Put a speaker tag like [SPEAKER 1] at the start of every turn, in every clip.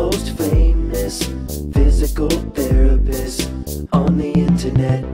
[SPEAKER 1] most famous physical therapist on the internet.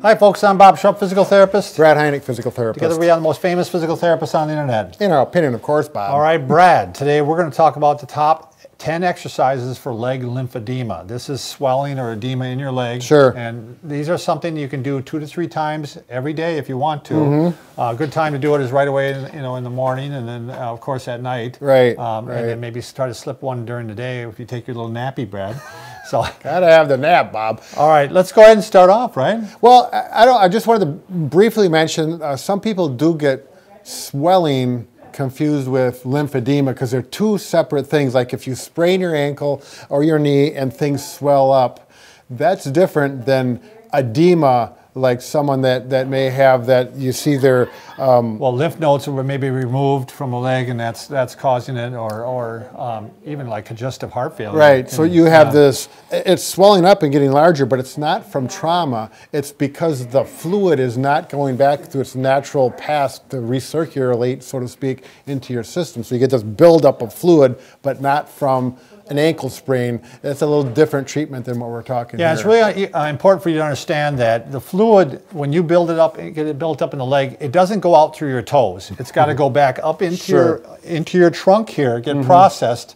[SPEAKER 2] Hi, folks. I'm Bob Schrupp, physical therapist.
[SPEAKER 3] Brad Heineck, physical therapist.
[SPEAKER 2] Together we are the most famous physical therapists on the internet.
[SPEAKER 3] In our opinion, of course, Bob.
[SPEAKER 2] All right, Brad. Today we're going to talk about the top 10 exercises for leg lymphedema. This is swelling or edema in your leg.
[SPEAKER 3] Sure.
[SPEAKER 2] And these are something you can do two to three times every day if you want to.
[SPEAKER 3] Mm-hmm.
[SPEAKER 2] Uh, good time to do it is right away, you know, in the morning, and then uh, of course at night.
[SPEAKER 3] Right,
[SPEAKER 2] Um,
[SPEAKER 3] right.
[SPEAKER 2] And then maybe try to slip one during the day if you take your little nappy, Brad. So,
[SPEAKER 3] Gotta have the nap, Bob.
[SPEAKER 2] all right, let's go ahead and start off, right?
[SPEAKER 3] Well, I, I don't. I just wanted to briefly mention uh, some people do get swelling confused with lymphedema because they're two separate things. Like if you sprain your ankle or your knee and things swell up, that's different than edema. Like someone that, that may have that you see their um,
[SPEAKER 2] Well, lymph nodes were maybe removed from a leg, and that's that's causing it, or or um, even like congestive heart failure.
[SPEAKER 3] Right. So you have
[SPEAKER 2] yeah.
[SPEAKER 3] this, it's swelling up and getting larger, but it's not from trauma. It's because the fluid is not going back through its natural path to recirculate, so to speak, into your system. So you get this buildup of fluid, but not from an ankle sprain, that's a little different treatment than what we're talking
[SPEAKER 2] Yeah,
[SPEAKER 3] here.
[SPEAKER 2] it's really uh, important for you to understand that the fluid, when you build it up, get it built up in the leg, it doesn't go out through your toes. It's got to go back up into
[SPEAKER 3] Sure. Mm-hmm.
[SPEAKER 2] your into your trunk here, get processed,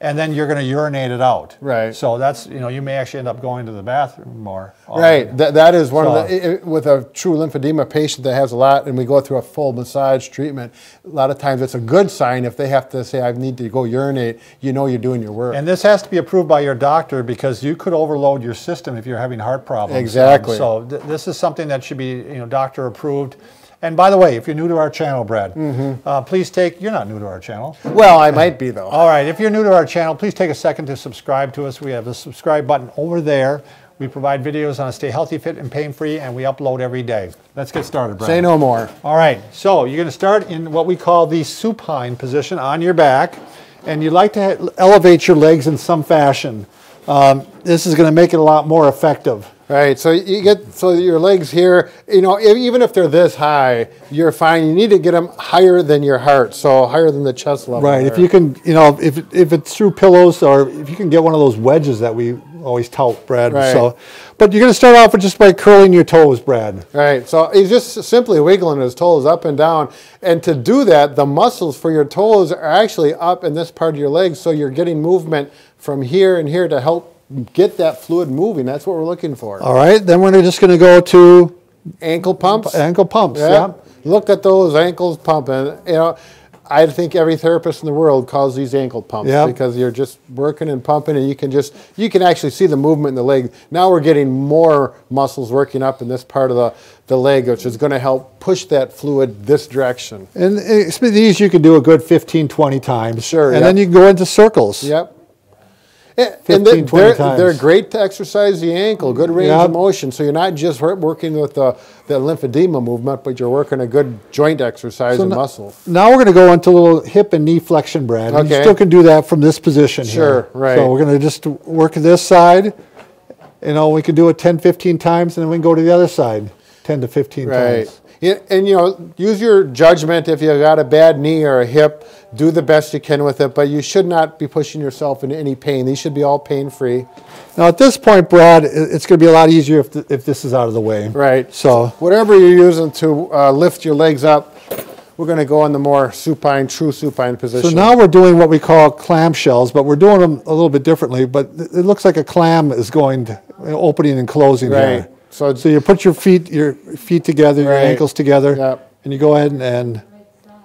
[SPEAKER 2] and then you're going to urinate it out.
[SPEAKER 3] Right.
[SPEAKER 2] So that's you know you may actually end up going to the bathroom more. often.
[SPEAKER 3] Right, that, that is one of the, i- i- with a true lymphedema patient that has a lot, and we go through a full massage treatment, a lot of times it's a good sign if they have to say, I need to go urinate, you know you're doing your work.
[SPEAKER 2] And this has to be approved by your doctor because you could overload your system if you're having heart problems.
[SPEAKER 3] Exactly.
[SPEAKER 2] Um, so th- this is something that should be you know doctor approved. And by the way, if you're new to our channel, Brad,
[SPEAKER 3] Mm-hmm.
[SPEAKER 2] uh, please take. You're not new to our channel.
[SPEAKER 3] well, I might be though.
[SPEAKER 2] All right, if you're new to our channel, please take a second to subscribe to us. We have the subscribe button over there. We provide videos on stay healthy, fit, and pain-free, and we upload every day. Let's get started, Brad.
[SPEAKER 3] Say no more.
[SPEAKER 2] All right, so you're going to start in what we call the supine position on your back, and you like to elevate your legs in some fashion. Um, this is going to make it a lot more effective.
[SPEAKER 3] Right, so you get so your legs here. You know, even if they're this high, you're fine. You need to get them higher than your heart, so higher than the chest level.
[SPEAKER 2] Right. If you can, you know, if if it's through pillows or if you can get one of those wedges that we always tout, Brad.
[SPEAKER 3] Right.
[SPEAKER 2] So, but you're going to start off with just by curling your toes, Brad.
[SPEAKER 3] Right, so he's just simply wiggling his toes up and down. And to do that, the muscles for your toes are actually up in this part of your legs, so you're getting movement from here and here to help get that fluid moving. That's what we're looking for.
[SPEAKER 2] All right. Then we're just going to go to
[SPEAKER 3] Ankle pumps.
[SPEAKER 2] ankle pumps.
[SPEAKER 3] Yeah.
[SPEAKER 2] Yeah.
[SPEAKER 3] Look at those ankles pumping. You know, I think every therapist in the world calls these ankle pumps
[SPEAKER 2] Yeah.
[SPEAKER 3] because you're just working and pumping, and you can just you can actually see the movement in the leg. Now we're getting more muscles working up in this part of the the leg, which is going to help push that fluid this direction.
[SPEAKER 2] And eh, these you can do a good 15, 20 times.
[SPEAKER 3] Sure,
[SPEAKER 2] And
[SPEAKER 3] yep.
[SPEAKER 2] then you can go into circles.
[SPEAKER 3] Yep. And-
[SPEAKER 2] 15,
[SPEAKER 3] and they-
[SPEAKER 2] 20
[SPEAKER 3] they're,
[SPEAKER 2] times.
[SPEAKER 3] they're great to exercise the ankle, good range
[SPEAKER 2] Yep.
[SPEAKER 3] of motion. So you're not just working with the, the lymphedema movement, but you're working a good joint exercise and
[SPEAKER 2] no-
[SPEAKER 3] muscle.
[SPEAKER 2] Now we're going to go into a little hip and knee flexion, Brad.
[SPEAKER 3] Okay.
[SPEAKER 2] You still can do that from this position
[SPEAKER 3] Sure,
[SPEAKER 2] here.
[SPEAKER 3] right.
[SPEAKER 2] So we're going to just work this side. You know, we can do it 10, 15 times, and then we can go to the other side 10 to 15
[SPEAKER 3] Right.
[SPEAKER 2] times.
[SPEAKER 3] And you know, use your judgment if you've got a bad knee or a hip. Do the best you can with it, but you should not be pushing yourself into any pain. These should be all pain free.
[SPEAKER 2] Now, at this point, Brad, it's going to be a lot easier if, th- if this is out of the way.
[SPEAKER 3] Right.
[SPEAKER 2] So,
[SPEAKER 3] Whatever you're using to uh, lift your legs up, we're going to go in the more supine, true supine position.
[SPEAKER 2] so now we're doing what we call clam shells, but we're doing them a little bit differently. But it looks like a clam is going, to, opening and closing
[SPEAKER 3] Right.
[SPEAKER 2] here.
[SPEAKER 3] So-
[SPEAKER 2] so you put your feet, your feet together, your ankles together,
[SPEAKER 3] Yep.
[SPEAKER 2] and you go ahead and, and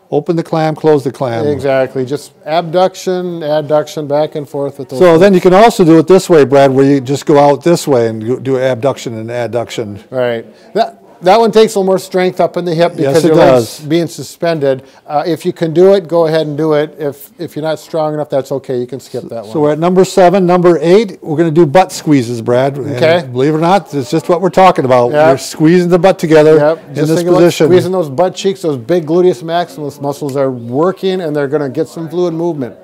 [SPEAKER 2] open the clam, close the clam.
[SPEAKER 3] exactly, just abduction, adduction, back and forth with those.
[SPEAKER 2] So then you can also do it this way, Brad, where you just go out this way and do abduction and adduction.
[SPEAKER 3] Right. That that one takes a little more strength up in the hip because
[SPEAKER 2] it
[SPEAKER 3] your legs
[SPEAKER 2] does.
[SPEAKER 3] being suspended. Uh, if you can do it, go ahead and do it. If if you're not strong enough, that's okay. You can skip that one.
[SPEAKER 2] So we're at number seven. Number eight, we're going to do butt squeezes, Brad. And
[SPEAKER 3] Okay.
[SPEAKER 2] believe it or not, it's just what we're talking about.
[SPEAKER 3] Yep.
[SPEAKER 2] We're squeezing the butt together
[SPEAKER 3] Yep.
[SPEAKER 2] in
[SPEAKER 3] Just
[SPEAKER 2] this position.
[SPEAKER 3] squeezing those butt cheeks, those big gluteus maximus muscles are working, and they're going to get some fluid movement.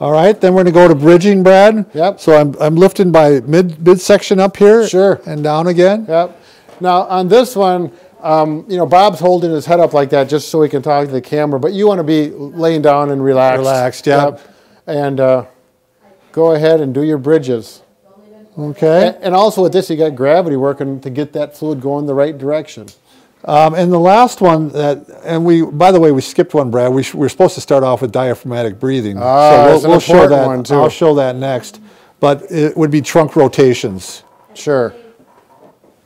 [SPEAKER 2] All right, then we're going to go to bridging, Brad.
[SPEAKER 3] Yep.
[SPEAKER 2] So I'm, I'm lifting my mid midsection up here.
[SPEAKER 3] Sure.
[SPEAKER 2] And down again.
[SPEAKER 3] Yep. Now on this one, um, you know, Bob's holding his head up like that just so he can talk to the camera, but you want to be laying down and relaxed.
[SPEAKER 2] Relaxed, yeah.
[SPEAKER 3] And uh, go ahead and do your bridges.
[SPEAKER 2] Okay.
[SPEAKER 3] And, and also with this, you got gravity working to get that fluid going the right direction.
[SPEAKER 2] Um, and the last one that, and we, by the way, we skipped one, Brad. We, sh- we're supposed to start off with diaphragmatic breathing.
[SPEAKER 3] Ah, that's an
[SPEAKER 2] show
[SPEAKER 3] important
[SPEAKER 2] that.
[SPEAKER 3] one, too.
[SPEAKER 2] I'll show that next. But it would be trunk rotations.
[SPEAKER 3] Sure.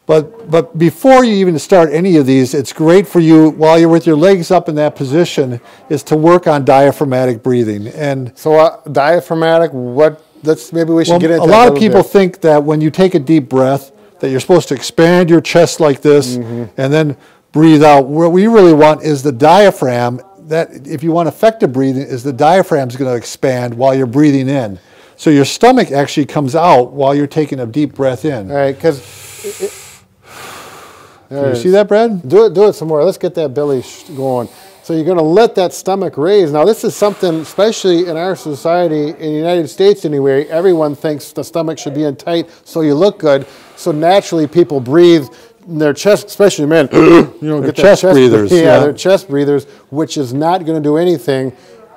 [SPEAKER 2] But, but before you even start any of these, it's great for you, while you're with your legs up in that position, is to work on diaphragmatic breathing. And
[SPEAKER 3] So uh, diaphragmatic, what, let's, maybe we should
[SPEAKER 2] well,
[SPEAKER 3] get into
[SPEAKER 2] a lot of people
[SPEAKER 3] bit.
[SPEAKER 2] think that when you take a deep breath, that you're supposed to expand your chest like this
[SPEAKER 3] Mm-hmm.
[SPEAKER 2] and then breathe out. What we really want is the diaphragm. That if you want effective breathing, is the diaphragm's going to expand while you're breathing in. So your stomach actually comes out while you're taking a deep breath in.
[SPEAKER 3] All right, because.
[SPEAKER 2] Can you see that, Brad?
[SPEAKER 3] Do it, do it some more. Let's get that belly going. So you're going to let that stomach raise. Now this is something, especially in our society, in the United States anyway, everyone thinks the stomach should be in tight so you look good. So naturally people breathe in their chest, especially men, you know, get that
[SPEAKER 2] chest breathers,
[SPEAKER 3] Yeah,
[SPEAKER 2] yeah.
[SPEAKER 3] they're chest breathers, which is not going to do anything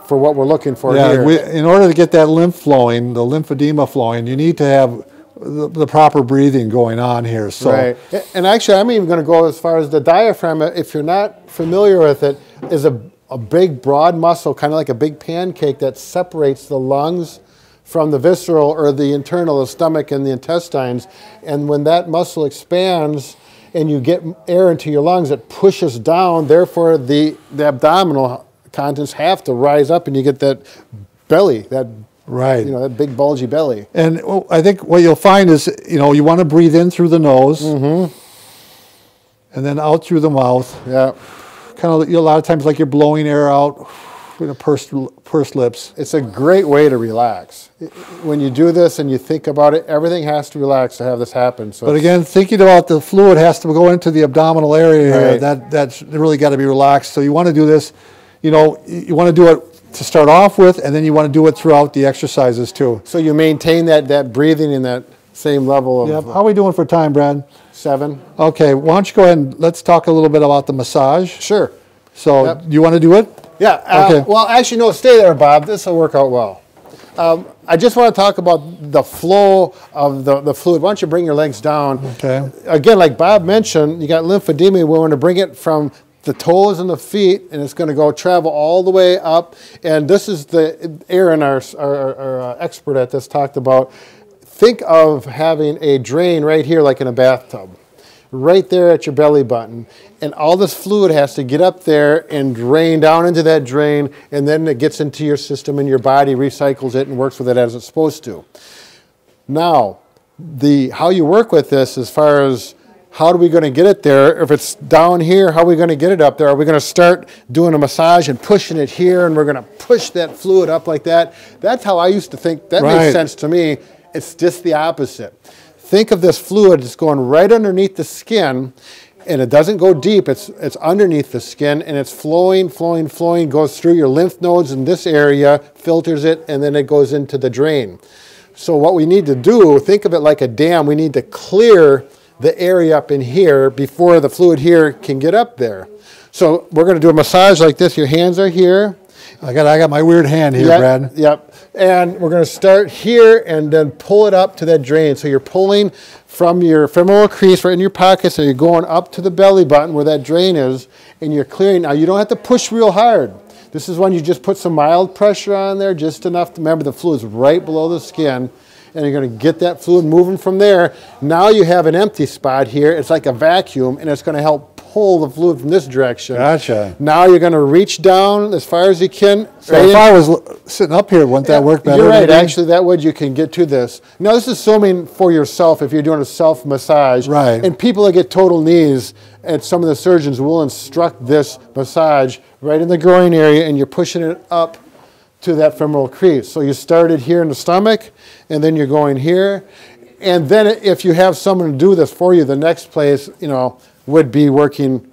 [SPEAKER 3] for what we're looking for
[SPEAKER 2] Yeah,
[SPEAKER 3] here.
[SPEAKER 2] we, in order to get that lymph flowing, the lymphedema flowing, you need to have the, the proper breathing going on here. So
[SPEAKER 3] Right. And actually, I'm even going to go as far as the diaphragm. Uh, if you're not familiar with it, is a, a big, broad muscle, kind of like a big pancake that separates the lungs from the visceral or the internal, the stomach and the intestines. And when that muscle expands and you get air into your lungs, it pushes down. Therefore, the, the abdominal contents have to rise up, and you get that belly, that
[SPEAKER 2] Right.
[SPEAKER 3] you know, that big bulgy belly.
[SPEAKER 2] And well, I think what you'll find is, you know, you want to breathe in through the nose,
[SPEAKER 3] Mm-hmm.
[SPEAKER 2] and then out through the mouth.
[SPEAKER 3] Yeah.
[SPEAKER 2] Kind of you know, a lot of times, like you're blowing air out with a pursed, pursed lips.
[SPEAKER 3] It's a great way to relax. When you do this and you think about it, everything has to relax to have this happen. So
[SPEAKER 2] But again, thinking about the fluid has to go into the abdominal area here.
[SPEAKER 3] Right.
[SPEAKER 2] That that's really got to be relaxed. So you want to do this, you know, you you want to do it to start off with, and then you want to do it throughout the exercises too.
[SPEAKER 3] so you maintain that, that breathing in that same level of
[SPEAKER 2] Yep. How are we doing for time, Brad?
[SPEAKER 3] seven.
[SPEAKER 2] Okay. Why don't you go ahead and let's talk a little bit about the massage.
[SPEAKER 3] Sure.
[SPEAKER 2] So
[SPEAKER 3] Yep.
[SPEAKER 2] you want to do it?
[SPEAKER 3] Yeah. uh,
[SPEAKER 2] Okay.
[SPEAKER 3] Well, actually, no, stay there, Bob. This will work out well. Um, I just want to talk about the flow of the, the fluid. Why don't you bring your legs down?
[SPEAKER 2] Okay.
[SPEAKER 3] Again, like Bob mentioned, you got lymphedema. We want to bring it from the toes and the feet, and it's going to go travel all the way up. And this is the Aaron, our, our, our uh, expert at this, talked about. Think of having a drain right here, like in a bathtub right there at your belly button. And all this fluid has to get up there and drain down into that drain, and then it gets into your system and your body recycles it and works with it as it's supposed to. Now, the how you work with this as far as how are we going to get it there? If it's down here, how are we going to get it up there? Are we going to start doing a massage and pushing it here and we're going to push that fluid up like that? That's how I used to think. That
[SPEAKER 2] Right.
[SPEAKER 3] makes sense to me. It's just the opposite. Think of this fluid that's going right underneath the skin and it doesn't go deep. It's, it's underneath the skin and it's flowing, flowing, flowing, goes through your lymph nodes in this area, filters it, and then it goes into the drain. So what we need to do, think of it like a dam. We need to clear the area up in here before the fluid here can get up there. So we're going to do a massage like this. Your hands are here.
[SPEAKER 2] I got I got my weird hand here,
[SPEAKER 3] Yep,
[SPEAKER 2] Brad.
[SPEAKER 3] Yep. And we're going to start here and then pull it up to that drain. So you're pulling from your femoral crease right in your pocket. So you're going up to the belly button where that drain is, and you're clearing. Now you don't have to push real hard. This is when you just put some mild pressure on there, just enough to remember the fluid's right below the skin. And you're going to get that fluid moving from there. Now you have an empty spot here. It's like a vacuum, and it's going to help pull the fluid from this direction.
[SPEAKER 2] Gotcha.
[SPEAKER 3] Now you're going to reach down as far as you can.
[SPEAKER 2] So
[SPEAKER 3] right
[SPEAKER 2] if
[SPEAKER 3] in-
[SPEAKER 2] I was sitting up here, wouldn't that work better?
[SPEAKER 3] you're right. Actually, that way you can get to this. Now, this is assuming for yourself if you're doing a self massage.
[SPEAKER 2] Right.
[SPEAKER 3] And people that get total knees, and some of the surgeons will instruct this massage right in the groin area, and you're pushing it up to that femoral crease. So you started here in the stomach, and then you're going here. And then if you have someone to do this for you, the next place, you know, would be working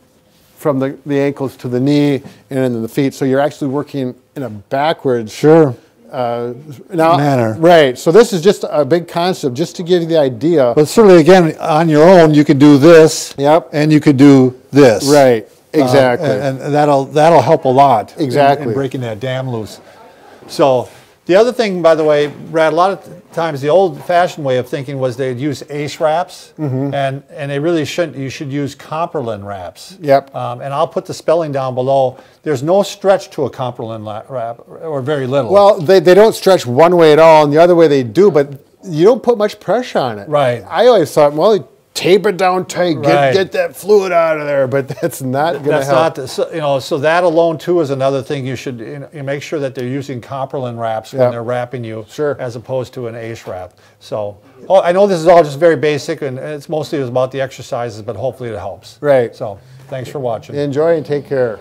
[SPEAKER 3] from the, the ankles to the knee and then the feet. So you're actually working in a backwards
[SPEAKER 2] Sure.
[SPEAKER 3] uh, now,
[SPEAKER 2] manner.
[SPEAKER 3] Right. So this is just a big concept, just to give you the idea.
[SPEAKER 2] But certainly, again, on your own, you could do this.
[SPEAKER 3] Yep.
[SPEAKER 2] And you could do this.
[SPEAKER 3] right.
[SPEAKER 2] Uh,
[SPEAKER 3] Exactly.
[SPEAKER 2] and, and that'll that'll help a lot. in-
[SPEAKER 3] Exactly.
[SPEAKER 2] In, breaking that dam loose. So, The other thing, by the way, Brad, a lot of times the old-fashioned way of thinking was they'd use ace wraps,
[SPEAKER 3] Mm-hmm.
[SPEAKER 2] and and they really shouldn't. You should use Comprilan wraps.
[SPEAKER 3] Yep.
[SPEAKER 2] Um, and I'll put the spelling down below. There's no stretch to a Comprilan wrap, or very little.
[SPEAKER 3] Well, they, they don't stretch one way at all, and the other way they do, but you don't put much pressure on it.
[SPEAKER 2] Right.
[SPEAKER 3] I always thought, well, tape it down tight, get,
[SPEAKER 2] Right.
[SPEAKER 3] get that fluid out of there, but that's not going to
[SPEAKER 2] That's
[SPEAKER 3] help.
[SPEAKER 2] not, the, so, you know, so that alone too is another thing you should you, know, you make sure that they're using Comprilan wraps when they're wrapping you,
[SPEAKER 3] Sure.
[SPEAKER 2] as opposed to an ace wrap. So, oh, I know this is all just very basic, and it's mostly about the exercises, but hopefully it helps.
[SPEAKER 3] Right.
[SPEAKER 2] So, thanks for watching.
[SPEAKER 3] Enjoy and take care.